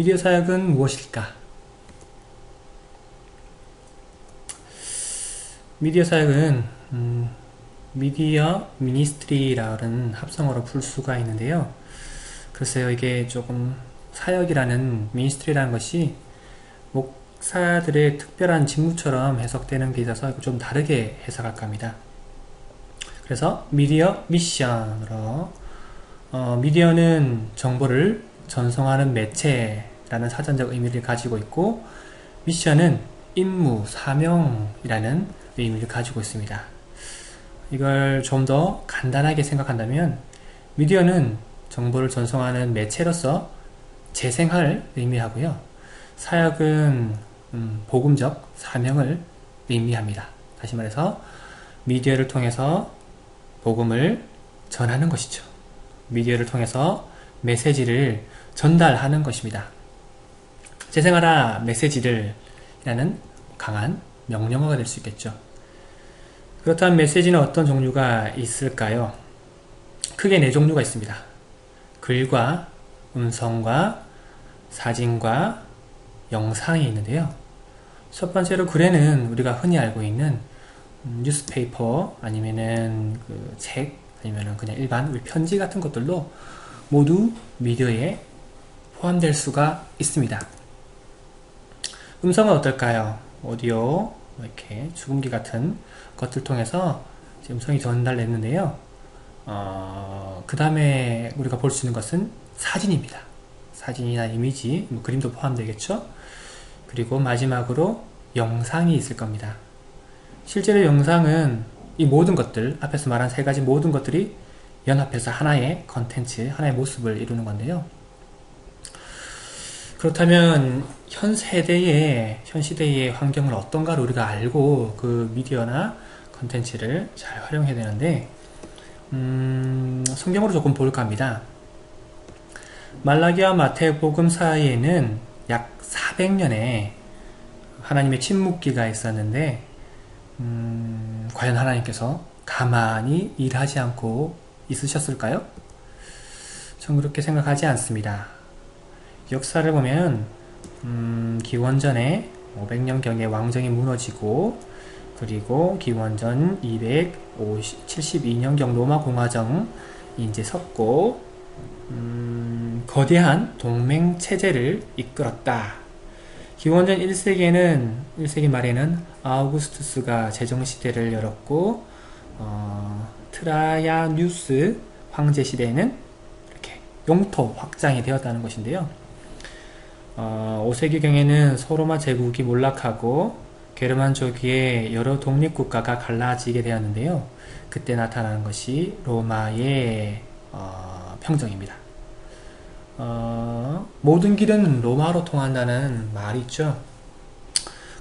미디어 사역은 무엇일까? 미디어 사역은 음, 미디어 ministry라는 합성어로 풀 수가 있는데요. 글쎄요, 이게 조금 사역이라는 ministry라는 것이 목사들의 특별한 직무처럼 해석되는 게 있어서 좀 다르게 해석할까 합니다. 그래서 미디어 mission으로 어, 미디어는 정보를 전송하는 매체 라는 사전적 의미를 가지고 있고 미션은 임무, 사명이라는 의미를 가지고 있습니다. 이걸 좀 더 간단하게 생각한다면 미디어는 정보를 전송하는 매체로서 재생할 의미하고요. 사역은 음, 복음적 사명을 의미합니다. 다시 말해서 미디어를 통해서 복음을 전하는 것이죠. 미디어를 통해서 메시지를 전달하는 것입니다. 재생하라 메시지를 라는 강한 명령어가 될 수 있겠죠. 그렇다면 메시지는 어떤 종류가 있을까요? 크게 네 종류가 있습니다. 글과 음성과 사진과 영상이 있는데요. 첫 번째로 글에는 우리가 흔히 알고 있는 뉴스페이퍼 아니면은 그 책 아니면은 그냥 일반 편지 같은 것들로 모두 미디어에 포함될 수가 있습니다. 음성은 어떨까요? 오디오, 뭐 이렇게 죽음기 같은 것들 통해서 음성이 전달됐는데요. 어, 그 다음에 우리가 볼 수 있는 것은 사진입니다. 사진이나 이미지, 뭐 그림도 포함되겠죠? 그리고 마지막으로 영상이 있을 겁니다. 실제로 영상은 이 모든 것들, 앞에서 말한 세 가지 모든 것들이 연합해서 하나의 컨텐츠, 하나의 모습을 이루는 건데요. 그렇다면 현 세대의 현 시대의 환경을 어떤가를 우리가 알고 그 미디어나 컨텐츠를 잘 활용해야 되는데 음, 성경으로 조금 볼까 합니다. 말라기와 마태복음 사이에는 약 400년의 하나님의 침묵기가 있었는데 음, 과연 하나님께서 가만히 일하지 않고 있으셨을까요? 전 그렇게 생각하지 않습니다. 역사를 보면 음, 기원전에 500년경에 왕정이 무너지고 그리고 기원전 272년경 로마 공화정이 이제 섰고 음, 거대한 동맹 체제를 이끌었다. 기원전 1세기에는 1세기 말에는 아우구스투스가 제정 시대를 열었고 어, 트라야뉴스 황제 시대에는 이렇게 영토 확장이 되었다는 것인데요. 어, 5세기경에는 소로마 제국이 몰락하고 게르만족의 여러 독립국가가 갈라지게 되었는데요. 그때 나타나는 것이 로마의 어, 평정입니다. 어, 모든 길은 로마로 통한다는 말이 있죠.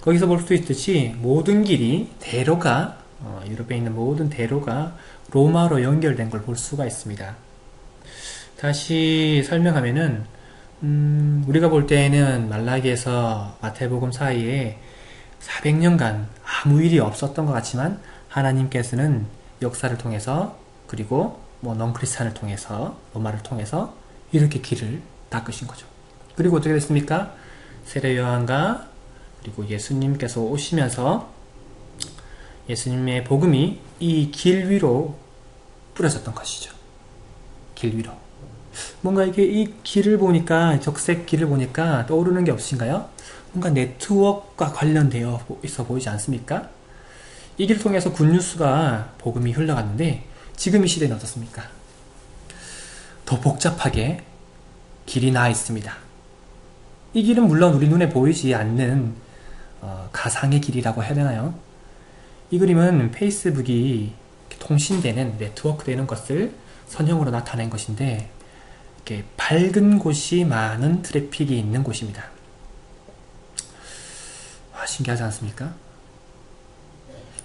거기서 볼 수 있듯이 모든 길이 대로가 어, 유럽에 있는 모든 대로가 로마로 연결된 걸 볼 수가 있습니다. 다시 설명하면은 음, 우리가 볼 때에는 말라기에서 마태복음 사이에 400년간 아무 일이 없었던 것 같지만 하나님께서는 역사를 통해서 그리고 뭐 넌크리스찬을 통해서 로마를 통해서 이렇게 길을 닦으신 거죠. 그리고 어떻게 됐습니까? 세례 요한과 그리고 예수님께서 오시면서 예수님의 복음이 이 길 위로 뿌려졌던 것이죠. 길 위로. 뭔가 이게 이 길을 보니까 적색 길을 보니까 떠오르는 게 없으신가요? 뭔가 네트워크와 관련되어 있어 보이지 않습니까? 이 길을 통해서 굿뉴스가 복음이 흘러갔는데 지금 이 시대는 어떻습니까? 더 복잡하게 길이 나 있습니다. 이 길은 물론 우리 눈에 보이지 않는 어, 가상의 길이라고 해야 되나요? 이 그림은 페이스북이 통신되는 네트워크 되는 것을 선형으로 나타낸 것인데 이렇게 밝은 곳이 많은 트래픽이 있는 곳입니다. 와, 신기하지 않습니까?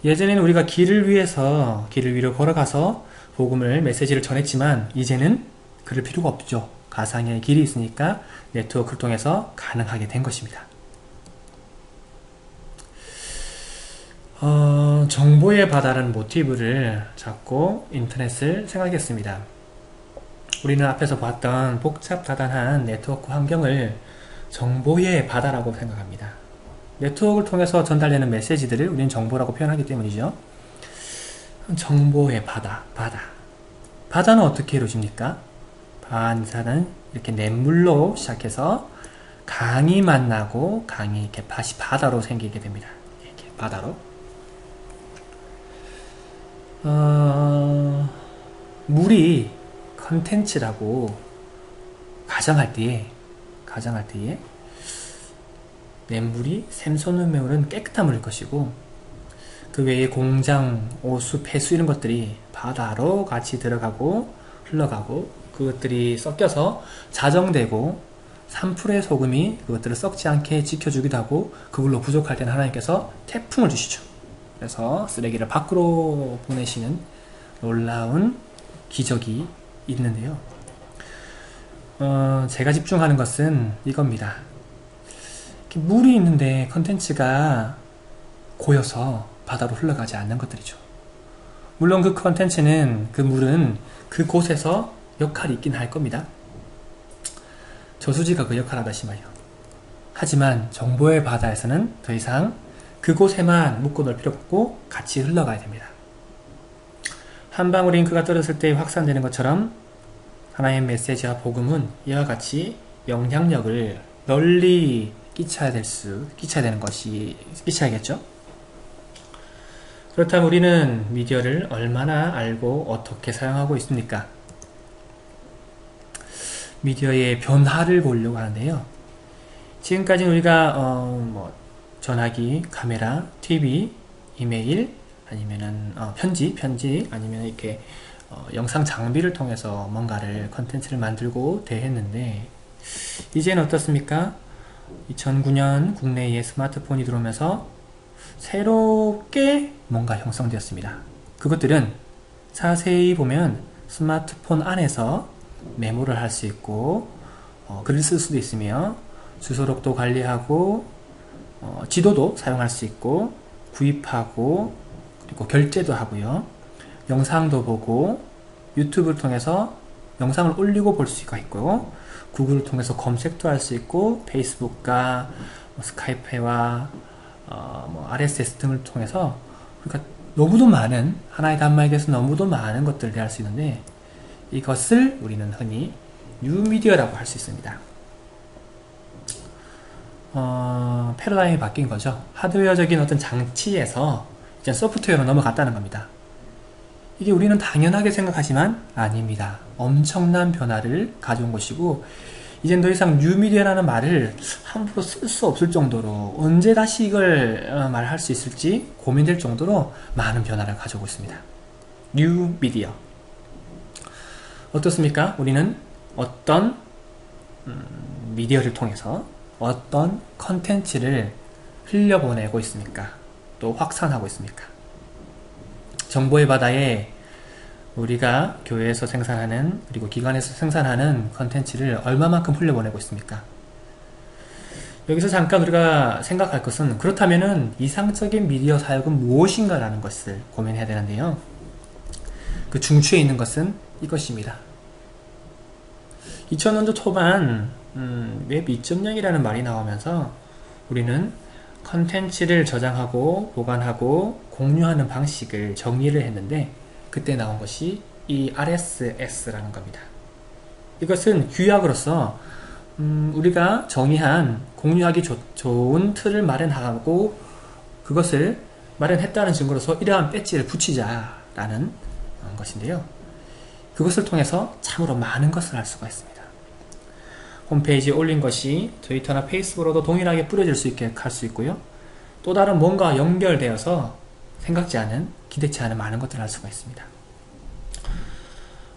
예전에는 우리가 길을 위해서 길을 위로 걸어가서 복음을 메시지를 전했지만 이제는 그럴 필요가 없죠. 가상의 길이 있으니까 네트워크를 통해서 가능하게 된 것입니다. 어, 정보의 바다라는 모티브를 잡고 인터넷을 생각했습니다. 우리는 앞에서 봤던 복잡다단한 네트워크 환경을 정보의 바다라고 생각합니다. 네트워크를 통해서 전달되는 메시지들을 우리는 정보라고 표현하기 때문이죠. 정보의 바다, 바다. 바다는 어떻게 이루어집니까? 반사는 이렇게 냇물로 시작해서 강이 만나고 강이 이렇게 다시 바다로 생기게 됩니다. 이렇게 바다로. 어, 물이 컨텐츠라고 가정할 때에 가정할 때에 냇물이 샘솟는 매물은 깨끗한 물일 것이고 그 외에 공장, 오수, 폐수 이런 것들이 바다로 같이 들어가고 흘러가고 그것들이 섞여서 자정되고 3%의 소금이 그것들을 썩지 않게 지켜주기도 하고 그걸로 부족할 때는 하나님께서 태풍을 주시죠. 그래서 쓰레기를 밖으로 보내시는 놀라운 기적이 있는데요. 어, 제가 집중하는 것은 이겁니다. 물이 있는데 컨텐츠가 고여서 바다로 흘러가지 않는 것들이죠. 물론 그 컨텐츠는 그 물은 그곳에서 역할이 있긴 할 겁니다. 저수지가 그 역할을 하다시 말이요. 하지만 정보의 바다에서는 더 이상 그곳에만 묶어 놓을 필요 없고 같이 흘러가야 됩니다. 한 방울 잉크가 떨어졌을 때 확산되는 것처럼 하나의 메시지와 복음은 이와 같이 영향력을 널리 끼쳐야 될 수, 끼쳐야 되는 것이, 끼쳐야겠죠? 그렇다면 우리는 미디어를 얼마나 알고 어떻게 사용하고 있습니까? 미디어의 변화를 보려고 하는데요. 지금까지 우리가 어, 뭐 전화기, 카메라, TV, 이메일, 아니면은 어, 편지, 편지, 아니면 이렇게 어, 영상 장비를 통해서 뭔가를 컨텐츠를 만들고 대했는데 이제는 어떻습니까? 2009년 국내에 스마트폰이 들어오면서 새롭게 뭔가 형성되었습니다. 그것들은 자세히 보면 스마트폰 안에서 메모를 할 수 있고 어, 글을 쓸 수도 있으며 주소록도 관리하고 어, 지도도 사용할 수 있고 구입하고 그리고 결제도 하고요. 영상도 보고 유튜브를 통해서 영상을 올리고 볼 수가 있고 구글을 통해서 검색도 할 수 있고 페이스북과 뭐 스카이프와 어, 뭐 RSS 등을 통해서 그러니까 너무도 많은 하나의 단말기에서 너무도 많은 것들을 할수 있는데 이것을 우리는 흔히 뉴미디어라고 할 수 있습니다. 어, 패러다임이 바뀐 거죠. 하드웨어적인 어떤 장치에서 이제 소프트웨어로 넘어갔다는 겁니다. 이게 우리는 당연하게 생각하지만 아닙니다. 엄청난 변화를 가져온 것이고 이젠 더 이상 뉴미디어라는 말을 함부로 쓸 수 없을 정도로 언제 다시 이걸 어, 말할 수 있을지 고민될 정도로 많은 변화를 가져오고 있습니다. 뉴미디어 어떻습니까? 우리는 어떤 음, 미디어를 통해서 어떤 컨텐츠를 흘려보내고 있습니까? 또 확산하고 있습니까? 정보의 바다에 우리가 교회에서 생산하는 그리고 기관에서 생산하는 컨텐츠를 얼마만큼 흘려보내고 있습니까? 여기서 잠깐 우리가 생각할 것은 그렇다면 이상적인 미디어 사역은 무엇인가라는 것을 고민해야 되는데요. 그 중추에 있는 것은 이것입니다. 2000년도 초반 음, 웹 2.0이라는 말이 나오면서 우리는 컨텐츠를 저장하고 보관하고 공유하는 방식을 정리를 했는데 그때 나온 것이 이 RSS라는 겁니다. 이것은 규약으로서 음, 우리가 정의한 공유하기 조, 좋은 틀을 마련하고 그것을 마련했다는 증거로서 이러한 배지를 붙이자라는 것인데요. 그것을 통해서 참으로 많은 것을 할 수가 있습니다. 홈페이지에 올린 것이 트위터나 페이스북으로도 동일하게 뿌려질 수 있게 할 수 있고요. 또 다른 뭔가 연결되어서 생각지 않은, 기대치 않은 많은 것들을 할 수가 있습니다.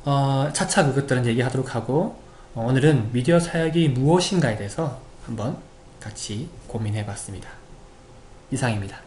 어, 차차 그것들은 얘기하도록 하고 어, 오늘은 미디어 사역이 무엇인가에 대해서 한번 같이 고민해 봤습니다. 이상입니다.